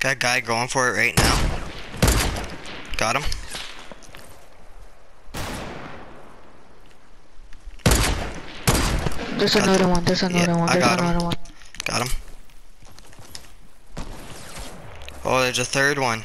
Got a guy going for it right now. Got him. There's Got another him. one. There's another Yeah, one. There's him. another one. Got him. Oh, there's a third one.